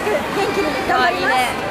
しく元気に頑張ります、